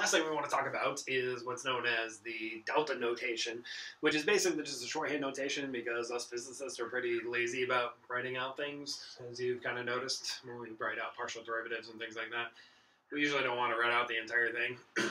last thing we want to talk about is what's known as the delta notation, which is basically just a shorthand notation because us physicists are pretty lazy about writing out things, as you've kind of noticed when we write out partial derivatives and things like that. We usually don't want to write out the entire thing.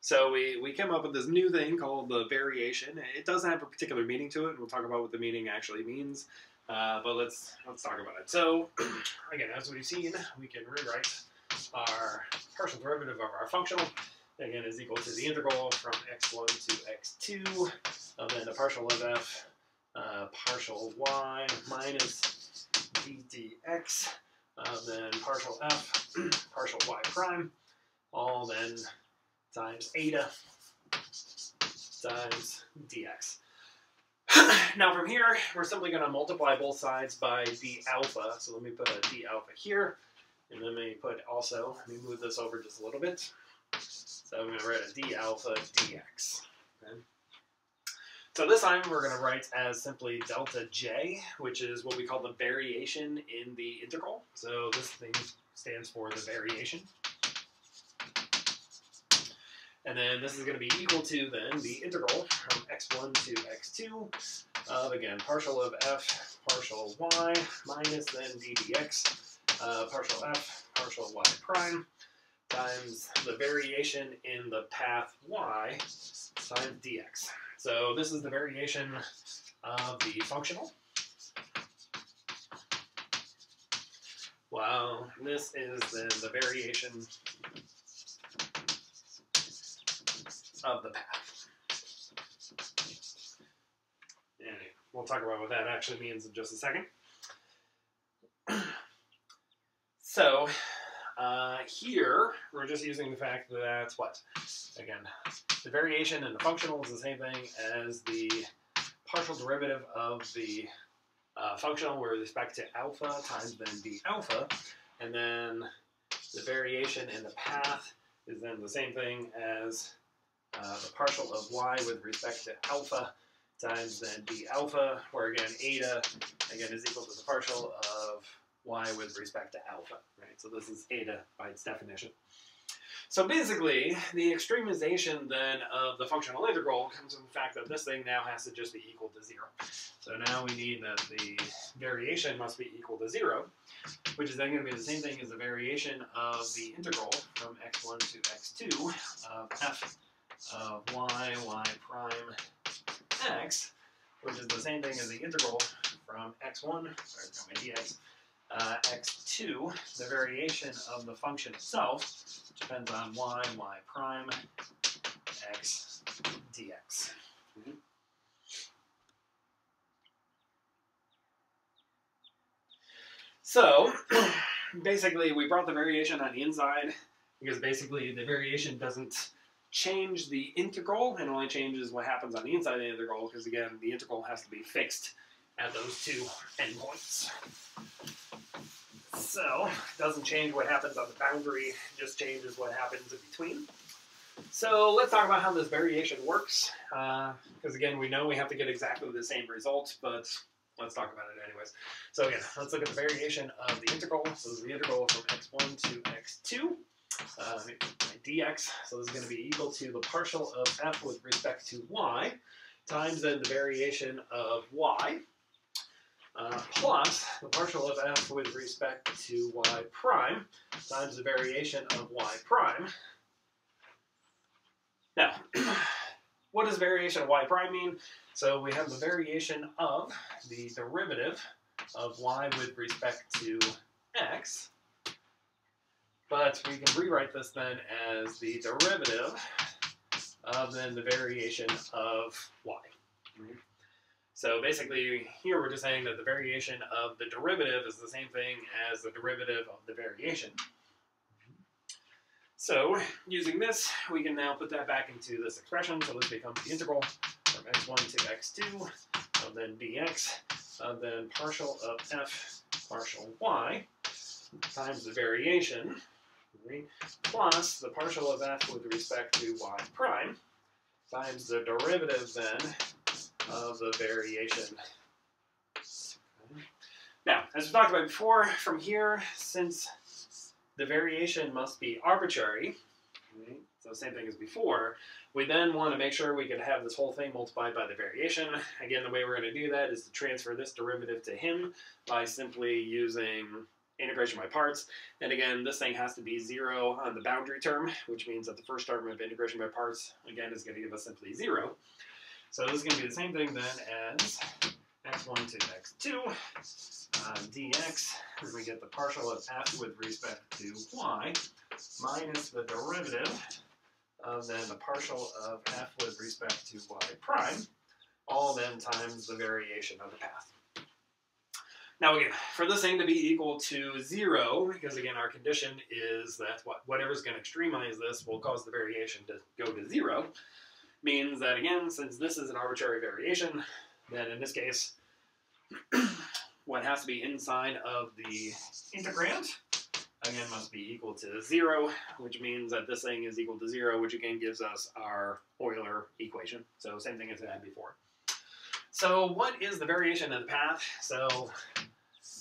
so we, we came up with this new thing called the variation. It doesn't have a particular meaning to it. We'll talk about what the meaning actually means. Uh, but let's let's talk about it. So again, as we've seen, we can rewrite our partial derivative of our functional, again, is equal to the integral from x1 to x2 of then the partial of f uh, partial y minus d dx of then partial f partial y prime, all then times eta times dx. now from here, we're simply going to multiply both sides by d alpha. So let me put a d alpha here. And then we put also, let me move this over just a little bit. So I'm going to write a d alpha dx. Okay. So this time we're going to write as simply delta j, which is what we call the variation in the integral. So this thing stands for the variation. And then this is going to be equal to then the integral from x1 to x2 of, again, partial of f partial y minus then d dx uh, partial f partial y prime times the variation in the path y times dx. So this is the variation of the functional. Well, this is then the variation of the path. And we'll talk about what that actually means in just a second. So uh, here, we're just using the fact that that's what? Again, the variation in the functional is the same thing as the partial derivative of the uh, functional with respect to alpha times then d alpha. And then the variation in the path is then the same thing as uh, the partial of y with respect to alpha times then d alpha, where again eta, again, is equal to the partial of y with respect to alpha, right? So this is eta by its definition. So basically, the extremization then of the functional integral comes from the fact that this thing now has to just be equal to zero. So now we need that the variation must be equal to zero, which is then going to be the same thing as the variation of the integral from x1 to x2 of f of y, y prime x, which is the same thing as the integral from x1, sorry, dx, uh, x2, the variation of the function itself, depends on y, y prime, x, dx. Mm-hmm. So, basically, we brought the variation on the inside because basically the variation doesn't change the integral and only changes what happens on the inside of the integral because, again, the integral has to be fixed at those two endpoints. So, it doesn't change what happens on the boundary, just changes what happens in between. So let's talk about how this variation works, because uh, again, we know we have to get exactly the same result, but let's talk about it anyways. So again, let's look at the variation of the integral. So this is the integral from x1 to x2, uh, dx. So this is going to be equal to the partial of f with respect to y, times then the variation of y, uh, plus the partial of f with respect to y prime times the variation of y prime. Now, what does variation of y prime mean? So we have the variation of the derivative of y with respect to x, but we can rewrite this then as the derivative of then the variation of y. So basically, here we're just saying that the variation of the derivative is the same thing as the derivative of the variation. So, using this, we can now put that back into this expression. So this becomes the integral from x1 to x2 of then dx of then partial of f partial y times the variation plus the partial of f with respect to y prime times the derivative then of the variation. Now, as we talked about before, from here, since the variation must be arbitrary, Right? So same thing as before. We then want to make sure we can have this whole thing multiplied by the variation. Again, the way we're going to do that is to transfer this derivative to him by simply using integration by parts. And again, this thing has to be zero on the boundary term, which means that the first term of integration by parts, again, is going to give us simply zero. So this is going to be the same thing then as x1 to x2 uh, dx, as we get the partial of f with respect to y, minus the derivative of then the partial of f with respect to y prime, all then times the variation of the path. Now again, for this thing to be equal to zero, because again our condition is that what whatever's going to extremize this will cause the variation to go to zero, means that again, since this is an arbitrary variation, then in this case, what has to be inside of the integrand, again, must be equal to zero, which means that this thing is equal to zero, which again gives us our Euler equation. So same thing as I had before. So what is the variation of the path? So,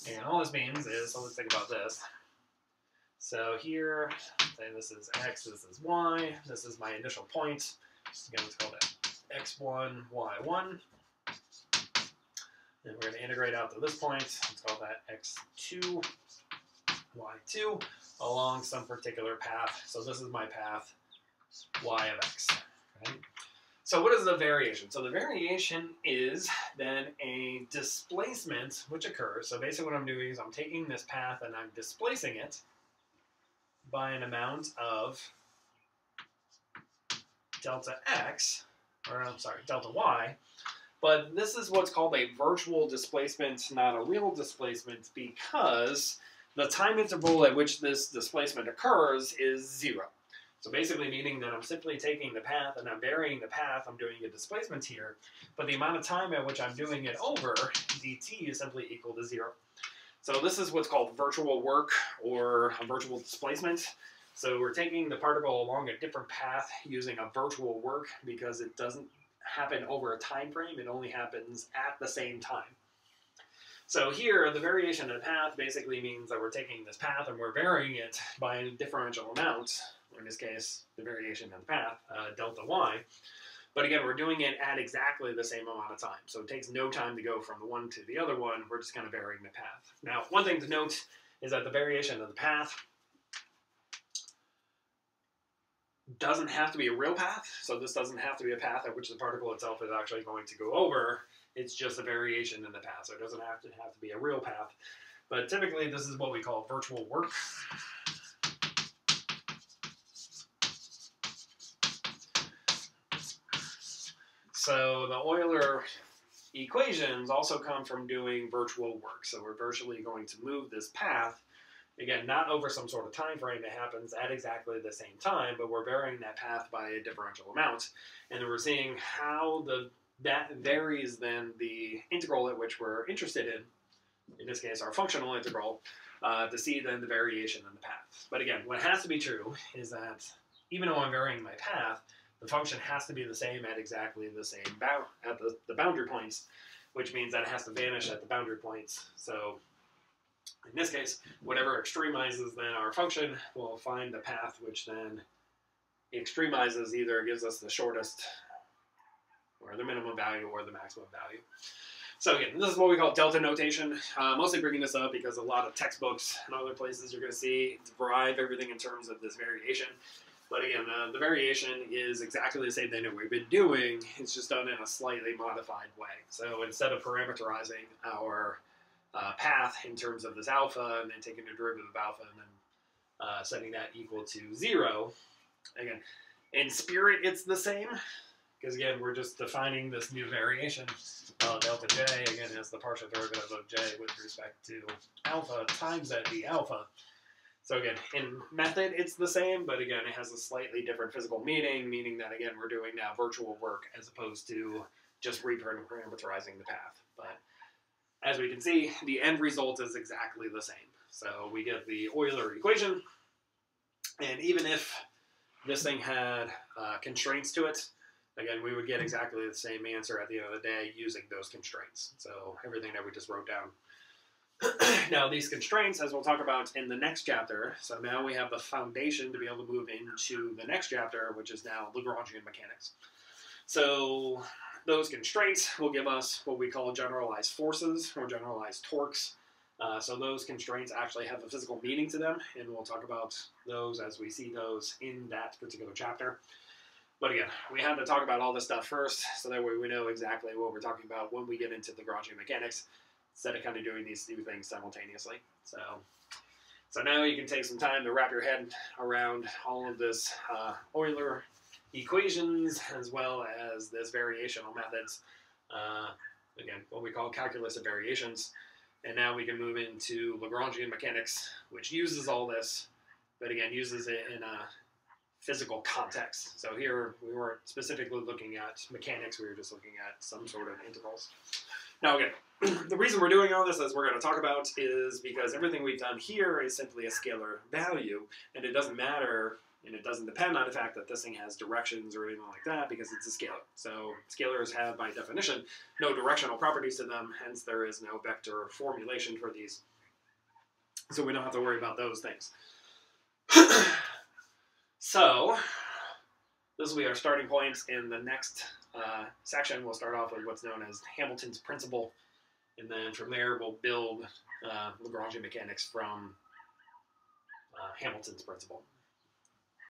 and all this means is, so let's think about this. So here, say this is x, this is y, this is my initial point. Again, let's call that x1, y1. And we're going to integrate out to this point. Let's call that x2, y2, along some particular path. So this is my path, y of x. Right? So what is the variation? So the variation is then a displacement which occurs. So basically what I'm doing is I'm taking this path and I'm displacing it by an amount of delta x, or I'm sorry, delta y, but this is what's called a virtual displacement, not a real displacement, because the time interval at which this displacement occurs is zero. So basically meaning that I'm simply taking the path and I'm varying the path, I'm doing a displacement here, but the amount of time at which I'm doing it over, dt, is simply equal to zero. So this is what's called virtual work or a virtual displacement. So we're taking the particle along a different path using a virtual work because it doesn't happen over a time frame, it only happens at the same time. So here, the variation of the path basically means that we're taking this path and we're varying it by a differential amount, in this case, the variation of the path, uh, delta y. But again, we're doing it at exactly the same amount of time. So it takes no time to go from the one to the other one. We're just kind of varying the path. Now, one thing to note is that the variation of the path doesn't have to be a real path. So this doesn't have to be a path at which the particle itself is actually going to go over. It's just a variation in the path. So it doesn't have to have to be a real path. But typically this is what we call virtual work. So the Euler equations also come from doing virtual work. So we're virtually going to move this path, again, not over some sort of time frame, it happens at exactly the same time, but we're varying that path by a differential amount. And then we're seeing how the that varies then the integral at which we're interested in, in this case our functional integral, uh, to see then the variation in the path. But again, what has to be true is that even though I'm varying my path, the function has to be the same at exactly the same bound at the, the boundary points, which means that it has to vanish at the boundary points. So in this case, whatever extremizes then our function will find the path which then extremizes either gives us the shortest or the minimum value or the maximum value. So again, this is what we call delta notation. Uh, mostly bringing this up because a lot of textbooks and other places you're going to see derive everything in terms of this variation. But again, uh, the variation is exactly the same thing that we've been doing. It's just done in a slightly modified way. So instead of parameterizing our uh, path in terms of this alpha and then taking the derivative of alpha and then uh, setting that equal to zero, again, in spirit it's the same. Because again, we're just defining this new variation. Uh, delta j, again, is the partial derivative of j with respect to alpha times that d alpha. So again, in method, it's the same, but again, it has a slightly different physical meaning, meaning that again, we're doing now virtual work as opposed to just reparameterizing the path. But as we can see, the end result is exactly the same. So we get the Euler equation, and even if this thing had uh, constraints to it, again, we would get exactly the same answer at the end of the day using those constraints. So everything that we just wrote down now, these constraints, as we'll talk about in the next chapter, so now we have the foundation to be able to move into the next chapter, which is now Lagrangian mechanics. So, those constraints will give us what we call generalized forces or generalized torques. Uh, so, those constraints actually have a physical meaning to them, and we'll talk about those as we see those in that particular chapter. But again, we had to talk about all this stuff first, so that way we know exactly what we're talking about when we get into the Lagrangian mechanics instead of kind of doing these two things simultaneously. So, so now you can take some time to wrap your head around all of this uh, Euler equations as well as this variational methods. Uh, again, what we call calculus of variations. And now we can move into Lagrangian mechanics, which uses all this, but again, uses it in a physical context. So here we weren't specifically looking at mechanics, we were just looking at some sort of integrals. Now, again, the reason we're doing all this, as we're going to talk about, is because everything we've done here is simply a scalar value, and it doesn't matter, and it doesn't depend on the fact that this thing has directions or anything like that, because it's a scalar. So scalars have, by definition, no directional properties to them, hence there is no vector formulation for these. So we don't have to worry about those things. so, this will be our starting points in the next uh, section. We'll start off with what's known as Hamilton's principle, and then from there we'll build uh, Lagrangian mechanics from uh, Hamilton's principle.